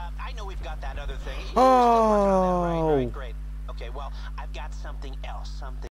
uh, I know we've got that other thing. You're still that, right? Oh. All right, great. Okay, well, I've got something else, something